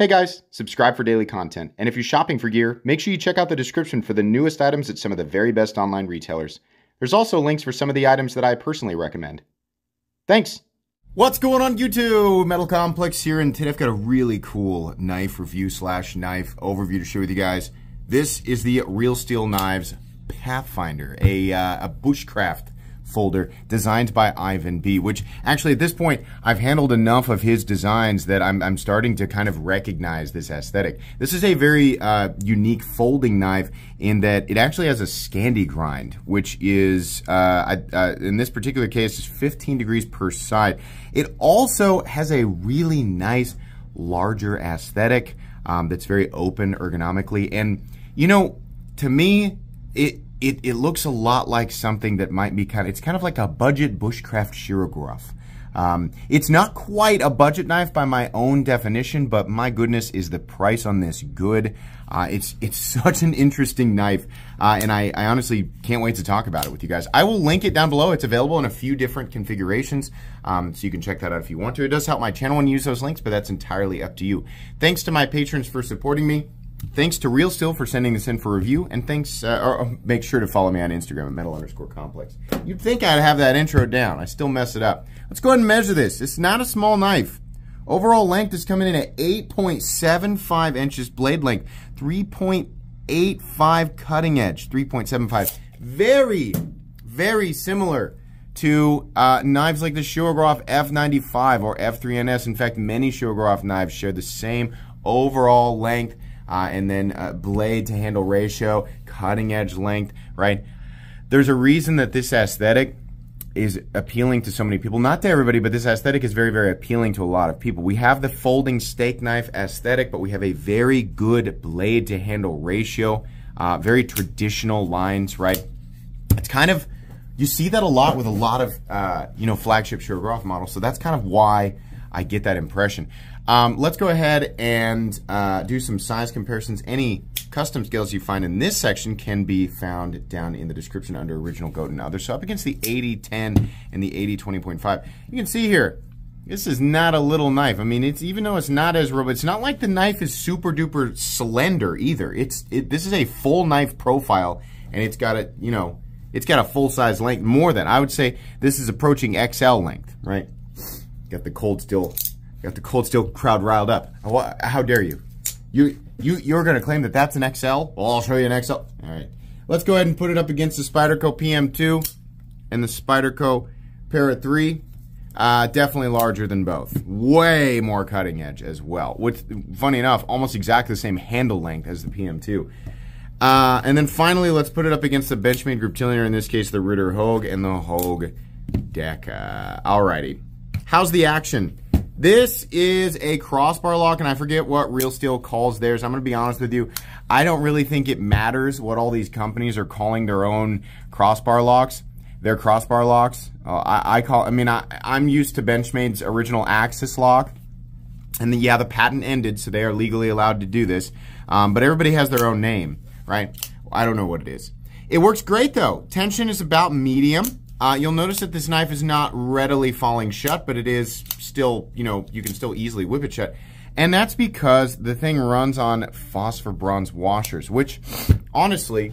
Hey guys, subscribe for daily content. And if you're shopping for gear, make sure you check out the description for the newest items at some of the very best online retailers. There's also links for some of the items that I personally recommend. Thanks! What's going on YouTube? Metal Complex here, and today I've got a really cool knife review slash knife overview to share with you guys. This is the Real Steel Knives Pathfinder, a, uh, a bushcraft folder designed by Ivan B, which actually at this point I've handled enough of his designs that I'm, I'm starting to kind of recognize this aesthetic. This is a very uh, unique folding knife in that it actually has a Scandi grind, which is, uh, uh, in this particular case, is 15 degrees per side. It also has a really nice larger aesthetic um, that's very open ergonomically. And, you know, to me, it it, it looks a lot like something that might be kind of, it's kind of like a budget bushcraft shirogorov. Um, it's not quite a budget knife by my own definition, but my goodness, is the price on this good? Uh, it's it's such an interesting knife, uh, and I, I, honestly can't wait to talk about it with you guys. I will link it down below. It's available in a few different configurations, um, so you can check that out if you want to. It does help my channel when you use those links, but that's entirely up to you. Thanks to my patrons for supporting me. Thanks to Real Steel for sending this in for review, and thanks, uh, or make sure to follow me on Instagram at metal underscore complex. You'd think I'd have that intro down. I still mess it up. Let's go ahead and measure this. It's not a small knife. Overall length is coming in at 8.75 inches blade length, 3.85 cutting edge, 3.75. Very, very similar to uh, knives like the Shirogorov F95 or F3NS. In fact, many Shirogorov knives share the same overall length uh, and then uh, blade to handle ratio, cutting edge length, right? There's a reason that this aesthetic is appealing to so many people. Not to everybody, but this aesthetic is very, very appealing to a lot of people. We have the folding steak knife aesthetic, but we have a very good blade to handle ratio, uh, very traditional lines, right? It's kind of, you see that a lot with a lot of, uh, you know, flagship Shirogorov models. So that's kind of why I get that impression. Um, let's go ahead and uh, do some size comparisons. Any custom scales you find in this section can be found down in the description under original goat and others. So up against the 8010 and the 8020.5, you can see here, this is not a little knife. I mean, it's even though it's not as robust, it's not like the knife is super duper slender either. It's it, this is a full knife profile, and it's got a you know it's got a full size length more than I would say. This is approaching XL length, right? Got the cold steel, got the cold steel crowd riled up. How dare you? You you you're gonna claim that that's an XL? Well, I'll show you an XL. All right, let's go ahead and put it up against the Spyderco PM2 and the Spyderco Para 3. Uh, definitely larger than both. Way more cutting edge as well. Which, funny enough, almost exactly the same handle length as the PM2. Uh, and then finally, let's put it up against the Benchmade Group Tilliner, in this case, the Ritter Hogue and the Hogue Deka. Alrighty. How's the action? This is a crossbar lock, and I forget what Real Steel calls theirs. I'm going to be honest with you. I don't really think it matters what all these companies are calling their own crossbar locks. Their crossbar locks. Uh, I, I, call. I mean, I, I'm used to Benchmade's original Axis lock, and the, yeah, the patent ended, so they are legally allowed to do this. Um, but everybody has their own name, right? I don't know what it is. It works great though. Tension is about medium. Uh, you'll notice that this knife is not readily falling shut, but it is still, you know, you can still easily whip it shut. And that's because the thing runs on phosphor bronze washers, which honestly,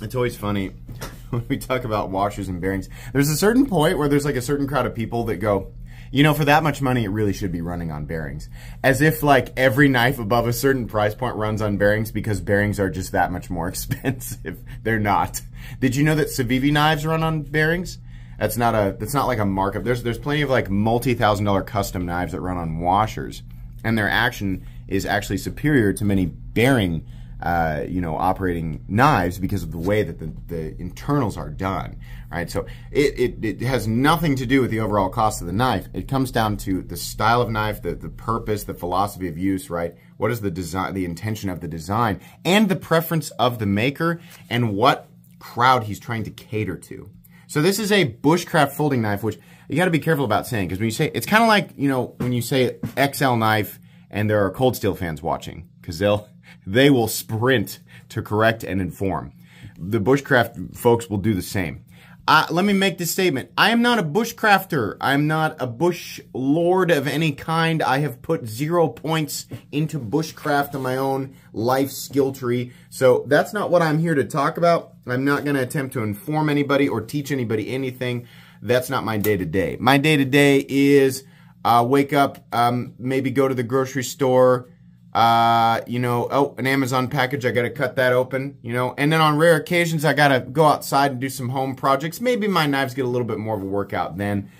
it's always funny when we talk about washers and bearings. There's a certain point where there's like a certain crowd of people that go, you know, for that much money, it really should be running on bearings. As if like every knife above a certain price point runs on bearings because bearings are just that much more expensive. They're not. Did you know that Civivi knives run on bearings? That's not a that's not like a markup. There's there's plenty of like multi thousand dollar custom knives that run on washers, and their action is actually superior to many bearing uh, you know, operating knives because of the way that the, the internals are done, right? So it, it, it, has nothing to do with the overall cost of the knife. It comes down to the style of knife, the, the purpose, the philosophy of use, right? What is the design, the intention of the design, and the preference of the maker, and what crowd he's trying to cater to. So this is a bushcraft folding knife, which you got to be careful about saying, because when you say, it's kind of like, you know, when you say XL knife and there are cold steel fans watching, because they'll, they will sprint to correct and inform. The bushcraft folks will do the same. Uh, let me make this statement. I am not a bushcrafter. I'm not a bush lord of any kind. I have put zero points into bushcraft on my own life skill tree. So that's not what I'm here to talk about. I'm not going to attempt to inform anybody or teach anybody anything. That's not my day to day. My day to day is uh, wake up, um, maybe go to the grocery store, uh, you know, oh, an Amazon package, I gotta cut that open, you know, and then on rare occasions, I gotta go outside and do some home projects. Maybe my knives get a little bit more of a workout then,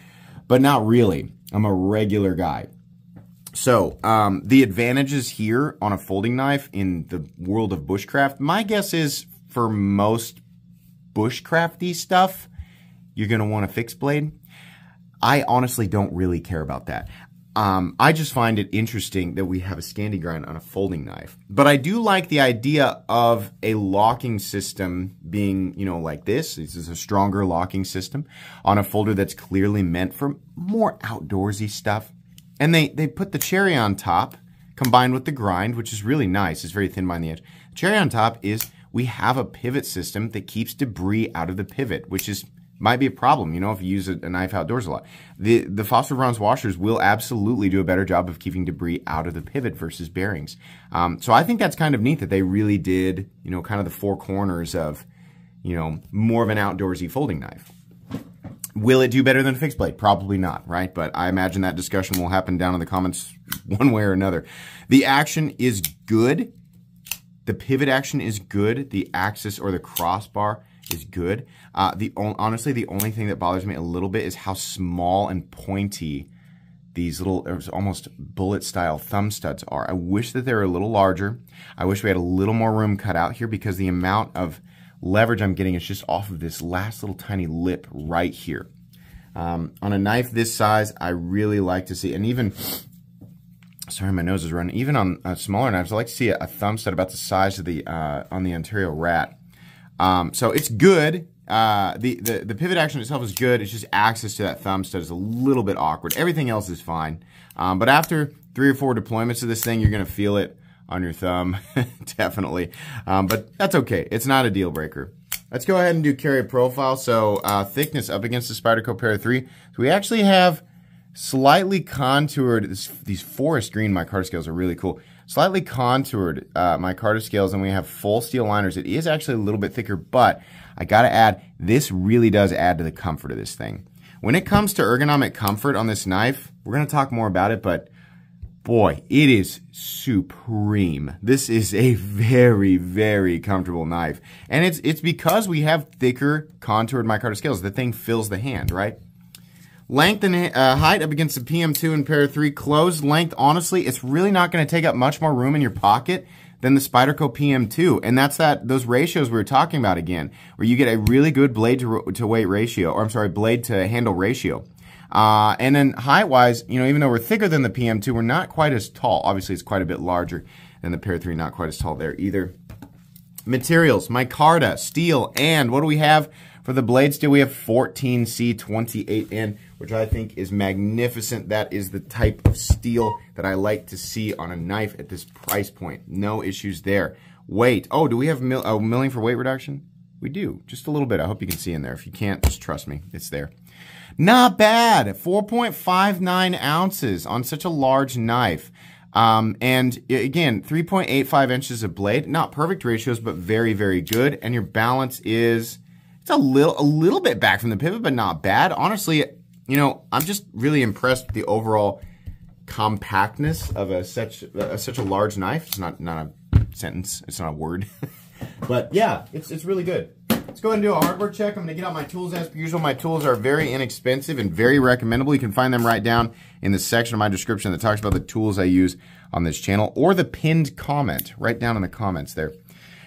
but not really. I'm a regular guy. So, um, the advantages here on a folding knife in the world of bushcraft, my guess is for most bushcrafty stuff, you're gonna want a fixed blade. I honestly don't really care about that. Um, I just find it interesting that we have a Scandi grind on a folding knife. But I do like the idea of a locking system being, you know, like this. This is a stronger locking system on a folder that's clearly meant for more outdoorsy stuff. And they, they put the cherry on top combined with the grind, which is really nice. It's very thin behind the edge. The cherry on top is we have a pivot system that keeps debris out of the pivot, which is might be a problem, you know, if you use a, knife outdoors a lot. The the phosphor bronze washers will absolutely do a better job of keeping debris out of the pivot versus bearings. Um, so I think that's kind of neat that they really did, you know, kind of the four corners of, you know, more of an outdoorsy folding knife. Will it do better than a fixed blade? Probably not, right? But I imagine that discussion will happen down in the comments one way or another. The action is good. The pivot action is good. The axis or the crossbar is good. Uh, the honestly, the only thing that bothers me a little bit is how small and pointy these little almost bullet style thumb studs are. I wish that they were a little larger. I wish we had a little more room cut out here because the amount of leverage I'm getting is just off of this last little tiny lip right here. Um, on a knife this size, I really like to see, and even, sorry, my nose is running. Even on uh, smaller knives, I like to see a, a thumb stud about the size of the, uh, on the Ontario Rat. Um, so it's good. Uh, the, the, the pivot action itself is good. It's just access to that thumb stud is a little bit awkward. Everything else is fine. Um, but after three or four deployments of this thing, you're going to feel it on your thumb, definitely. Um, but that's okay. It's not a deal breaker. Let's go ahead and do carry profile. So uh, thickness up against the Spyderco Para 3. So we actually have slightly contoured, this, these forest green micarta scales are really cool slightly contoured uh, micarta scales and we have full steel liners. It is actually a little bit thicker, but I gotta add, this really does add to the comfort of this thing. When it comes to ergonomic comfort on this knife, we're gonna talk more about it, but boy, it is supreme. This is a very, very comfortable knife. And it's, it's because we have thicker contoured micarta scales. The thing fills the hand, right? Length and uh, height up against the PM2 and Para 3. Closed length, honestly, it's really not going to take up much more room in your pocket than the Spyderco PM2. And that's that those ratios we were talking about again, where you get a really good blade to, to weight ratio, or I'm sorry, blade to handle ratio. Uh, and then height-wise, you know, even though we're thicker than the PM2, we're not quite as tall. Obviously, it's quite a bit larger than the Para 3, not quite as tall there either. Materials, micarta, steel, and what do we have? For the blade steel, we have 14C28N, which I think is magnificent. That is the type of steel that I like to see on a knife at this price point. No issues there. Weight. Oh, do we have mill oh, milling for weight reduction? We do. Just a little bit. I hope you can see in there. If you can't, just trust me. It's there. Not bad. 4.59 ounces on such a large knife. Um, and again, 3.85 inches of blade. Not perfect ratios, but very, very good. And your balance is it's a little a little bit back from the pivot, but not bad. Honestly, you know, I'm just really impressed with the overall compactness of a such a, such a large knife. It's not not a sentence. It's not a word. but yeah, it's it's really good. Let's go ahead and do a hardware check. I'm going to get out my tools as per usual. My tools are very inexpensive and very recommendable. You can find them right down in the section of my description that talks about the tools I use on this channel or the pinned comment right down in the comments there.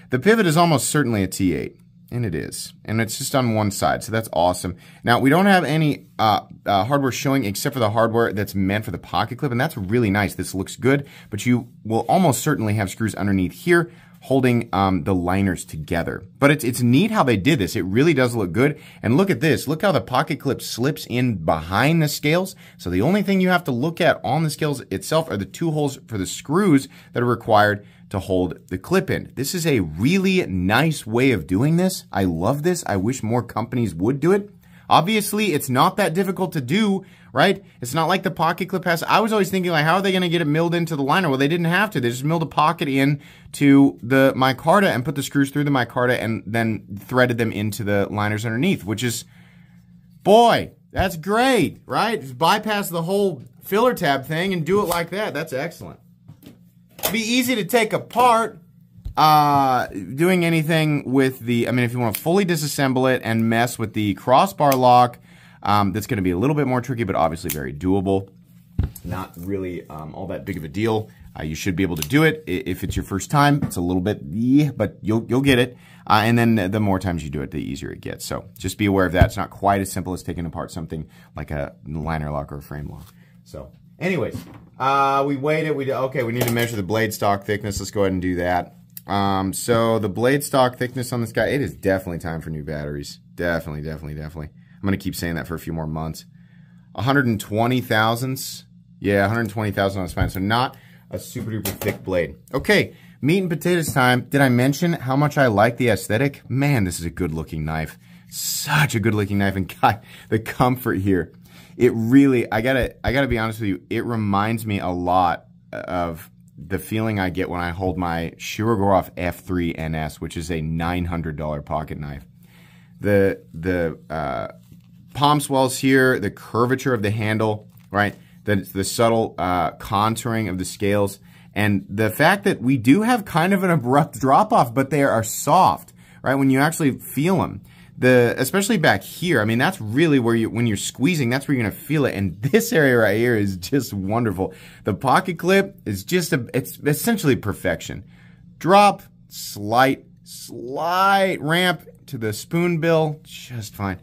The pivot is almost certainly a T8. And it is. And it's just on one side, so that's awesome. Now, we don't have any uh, uh, hardware showing except for the hardware that's meant for the pocket clip, and that's really nice. This looks good, but you will almost certainly have screws underneath here holding um, the liners together. But it's, it's neat how they did this. It really does look good. And look at this. Look how the pocket clip slips in behind the scales. So the only thing you have to look at on the scales itself are the two holes for the screws that are required to hold the clip in. This is a really nice way of doing this. I love this. I wish more companies would do it. Obviously, it's not that difficult to do, right? It's not like the pocket clip has. I was always thinking like, how are they going to get it milled into the liner? Well, they didn't have to. They just milled a pocket in to the micarta and put the screws through the micarta and then threaded them into the liners underneath, which is, boy, that's great, right? Just bypass the whole filler tab thing and do it like that. That's excellent. Be easy to take apart uh, doing anything with the, I mean, if you want to fully disassemble it and mess with the crossbar lock, um, that's going to be a little bit more tricky, but obviously very doable. Not really um, all that big of a deal. Uh, you should be able to do it. If it's your first time, it's a little bit, yeah, but you'll, you'll get it. Uh, and then the more times you do it, the easier it gets. So just be aware of that. It's not quite as simple as taking apart something like a liner lock or a frame lock. So anyways, uh, we it. We did, Okay, we need to measure the blade stock thickness. Let's go ahead and do that. Um, so the blade stock thickness on this guy, it is definitely time for new batteries. Definitely, definitely, definitely. I'm to keep saying that for a few more months. 120 thousandths. Yeah, 120 thousand on the spine. So not a super duper thick blade. Okay, meat and potatoes time. Did I mention how much I like the aesthetic? Man, this is a good looking knife. Such a good looking knife. And God, the comfort here. It really, I gotta, I gotta be honest with you. It reminds me a lot of the feeling I get when I hold my Shirogorov F3 NS, which is a $900 pocket knife. The the uh, palm swells here, the curvature of the handle, right? The, the subtle uh, contouring of the scales, and the fact that we do have kind of an abrupt drop off, but they are soft, right? When you actually feel them the especially back here. I mean, that's really where you when you're squeezing, that's where you're gonna feel it. And this area right here is just wonderful. The pocket clip is just a it's essentially perfection. Drop, slight, slight ramp to the spoon bill, just fine.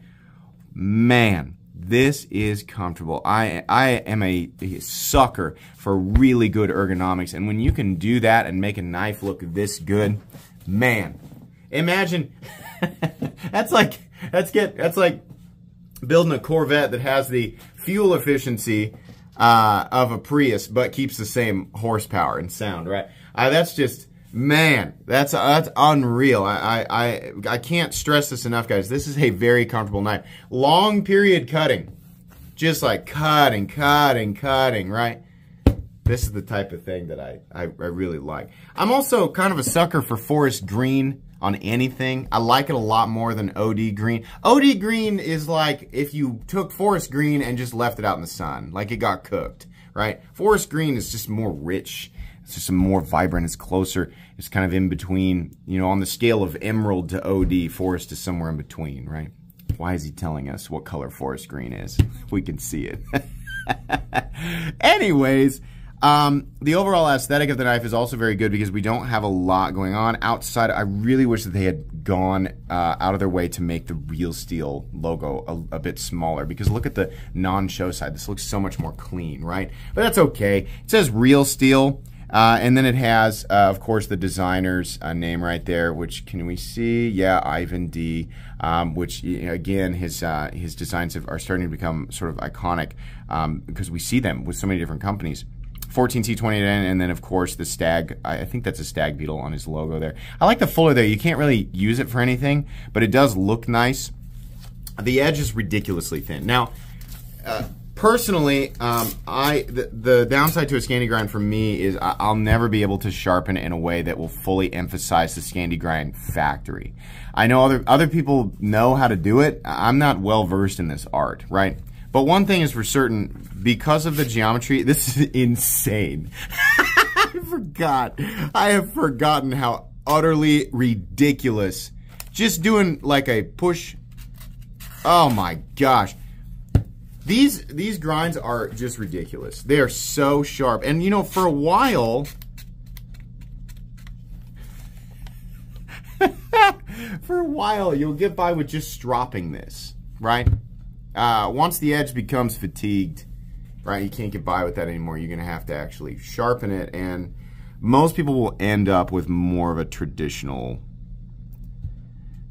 Man, this is comfortable. I I am a, a sucker for really good ergonomics, and when you can do that and make a knife look this good, man, imagine. that's like that's get that's like building a Corvette that has the fuel efficiency uh, of a Prius, but keeps the same horsepower and sound, right? Uh, that's just man, that's that's unreal. I, I I can't stress this enough, guys. This is a very comfortable knife. Long period cutting, just like cutting, cutting, cutting, right? This is the type of thing that I, I, I really like. I'm also kind of a sucker for forest green on anything. I like it a lot more than OD green. OD green is like if you took forest green and just left it out in the sun, like it got cooked, right? Forest green is just more rich. It's just more vibrant. It's closer. It's kind of in between, you know, on the scale of emerald to OD, forest is somewhere in between, right? Why is he telling us what color forest green is? We can see it. Anyways, um, the overall aesthetic of the knife is also very good because we don't have a lot going on outside. I really wish that they had gone uh, out of their way to make the Real Steel logo a, a bit smaller because look at the non-show side. This looks so much more clean, right? But that's okay. It says Real Steel. Uh, and then it has, uh, of course, the designer's uh, name right there, which can we see? Yeah, Ivan D. Um, which again, his uh, his designs have, are starting to become sort of iconic um, because we see them with so many different companies. 14C28N, and then of course the stag. I think that's a stag beetle on his logo there. I like the fuller there. You can't really use it for anything, but it does look nice. The edge is ridiculously thin. Now, uh, personally, um, I the, the, downside to a Scandi grind for me is I, will never be able to sharpen it in a way that will fully emphasize the Scandi grind factory. I know other other people know how to do it. I'm not well versed in this art, right? But one thing is for certain, because of the geometry, this is insane. I forgot. I have forgotten how utterly ridiculous. Just doing like a push. Oh my gosh. These these grinds are just ridiculous. They are so sharp. And you know, for a while for a while you'll get by with just stropping this, right? Uh, once the edge becomes fatigued, right, you can't get by with that anymore. You're going to have to actually sharpen it. And most people will end up with more of a traditional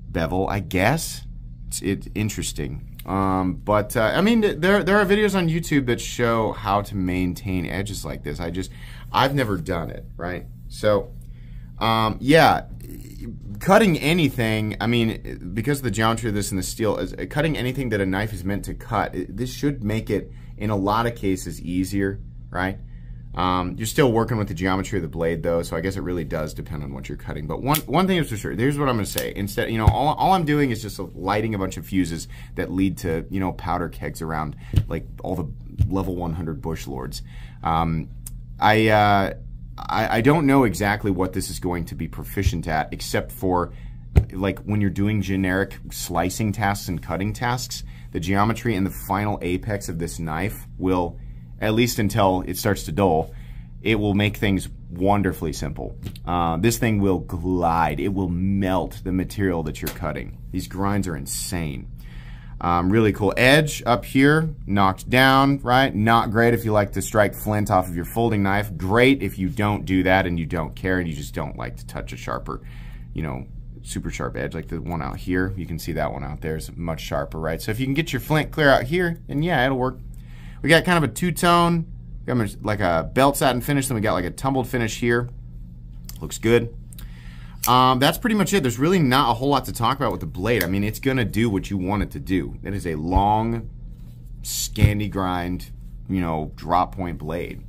bevel, I guess. It's, it's interesting. Um, but uh, I mean, there there are videos on YouTube that show how to maintain edges like this. I just I've never done it, right? So, um, yeah, cutting anything. I mean, because of the geometry of this and the steel, is cutting anything that a knife is meant to cut. This should make it in a lot of cases easier, right? Um, you're still working with the geometry of the blade though, so I guess it really does depend on what you're cutting. But one, one thing is for sure, here's what I'm gonna say. Instead, you know, all, all I'm doing is just lighting a bunch of fuses that lead to, you know, powder kegs around like all the level 100 bush lords. Um, I, uh, I, I don't know exactly what this is going to be proficient at, except for like when you're doing generic slicing tasks and cutting tasks, the geometry and the final apex of this knife will at least until it starts to dull, it will make things wonderfully simple. Uh, this thing will glide. It will melt the material that you're cutting. These grinds are insane. Um, really cool edge up here, knocked down, right? Not great if you like to strike flint off of your folding knife. Great if you don't do that and you don't care and you just don't like to touch a sharper, you know, super sharp edge like the one out here. You can see that one out there is much sharper, right? So if you can get your flint clear out here, and yeah, it'll work. We got kind of a two-tone, like a belt satin finish, then we got like a tumbled finish here. Looks good. Um, that's pretty much it. There's really not a whole lot to talk about with the blade. I mean, it's going to do what you want it to do. It is a long, Scandi grind, you know, drop point blade.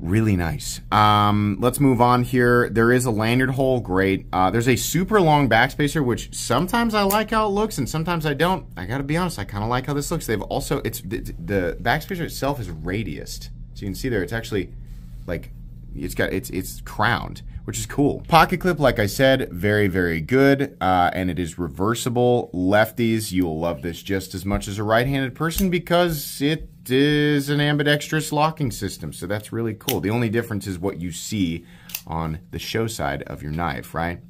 Really nice. Um, let's move on here. There is a lanyard hole, great. Uh, there's a super long backspacer, which sometimes I like how it looks and sometimes I don't. I gotta be honest, I kind of like how this looks. They've also, it's the, the backspacer itself is radiused. So you can see there, it's actually like, it's got, it's, it's crowned, which is cool. Pocket clip, like I said, very, very good. Uh, and it is reversible. Lefties, you'll love this just as much as a right-handed person because it is an ambidextrous locking system, so that's really cool. The only difference is what you see on the show side of your knife, right?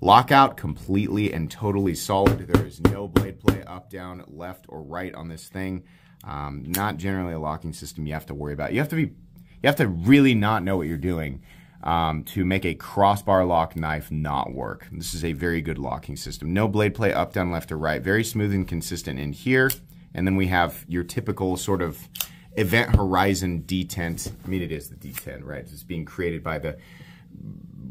Lockout completely and totally solid. There is no blade play up, down, left, or right on this thing. Um, not generally a locking system you have to worry about. You have to be, you have to really not know what you're doing um, to make a crossbar lock knife not work. This is a very good locking system. No blade play up, down, left, or right. Very smooth and consistent in here. And then we have your typical sort of event horizon detent. I mean, it is the detent, right? It's being created by the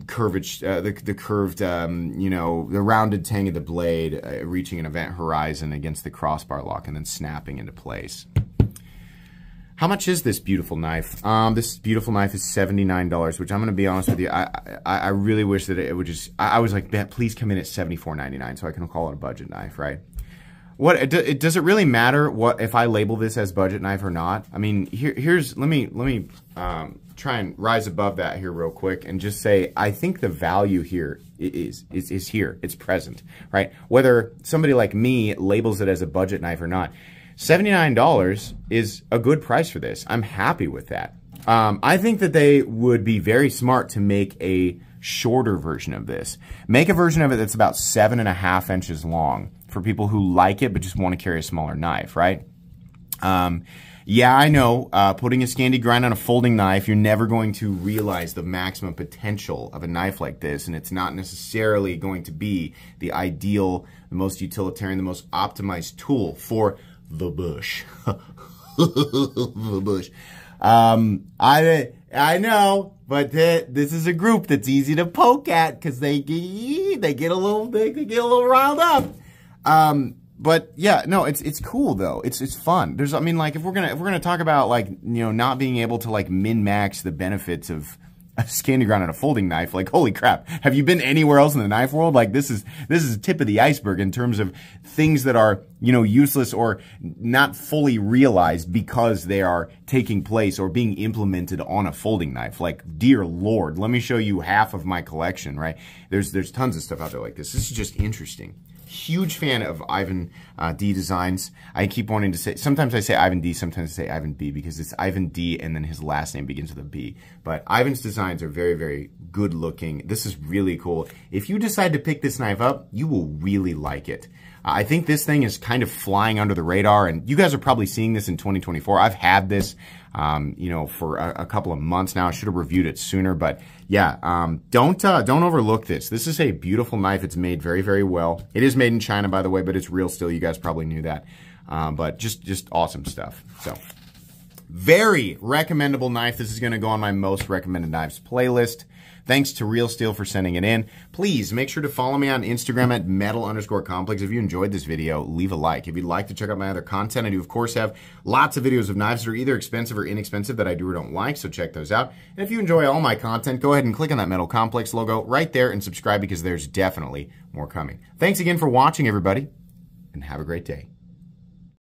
curvage, uh, the, the curved, um, you know, the rounded tang of the blade uh, reaching an event horizon against the crossbar lock and then snapping into place. How much is this beautiful knife? Um, this beautiful knife is $79, which I'm going to be honest with you, I, I, I really wish that it would just, I, I was like, please come in at $74.99 so I can call it a budget knife, right? What it, does it really matter what if I label this as budget knife or not? I mean, here, here's let me let me um, try and rise above that here real quick and just say I think the value here is is is here. It's present, right? Whether somebody like me labels it as a budget knife or not, seventy nine dollars is a good price for this. I'm happy with that. Um, I think that they would be very smart to make a shorter version of this. Make a version of it that's about seven and a half inches long for people who like it but just want to carry a smaller knife, right? Um, yeah, I know, uh, putting a Scandi grind on a folding knife, you're never going to realize the maximum potential of a knife like this, and it's not necessarily going to be the ideal, the most utilitarian, the most optimized tool for the bush. the bush. Um, I, I know, but this is a group that's easy to poke at because they, they get a little, they, they get a little riled up. Um, but yeah, no, it's it's cool though. It's it's fun. There's, I mean, like if we're gonna if we're gonna talk about like you know not being able to like min max the benefits of a Scandi grind and a folding knife, like holy crap, have you been anywhere else in the knife world? Like this is this is the tip of the iceberg in terms of things that are you know useless or not fully realized because they are taking place or being implemented on a folding knife. Like dear lord, let me show you half of my collection. Right? There's there's tons of stuff out there like this. This is just interesting huge fan of Ivan uh, D designs. I keep wanting to say, sometimes I say Ivan D, sometimes I say Ivan B because it's Ivan D and then his last name begins with a B. But Ivan's designs are very, very good looking. This is really cool. If you decide to pick this knife up, you will really like it. I think this thing is kind of flying under the radar, and you guys are probably seeing this in 2024. I've had this. Um, you know, for a, a, couple of months now. I should have reviewed it sooner, but yeah, um, don't uh, don't overlook this. This is a beautiful knife. It's made very very well. It is made in China, by the way, but it's Real Steel. You guys probably knew that, um, but just just awesome stuff. So. Very recommendable knife. This is going to go on my most recommended knives playlist. Thanks to Real Steel for sending it in. Please make sure to follow me on Instagram at metal underscore complex. If you enjoyed this video, leave a like. If you'd like to check out my other content, I do, of course, have lots of videos of knives that are either expensive or inexpensive that I do or don't like, so check those out. And if you enjoy all my content, go ahead and click on that Metal Complex logo right there and subscribe because there's definitely more coming. Thanks again for watching, everybody, and have a great day.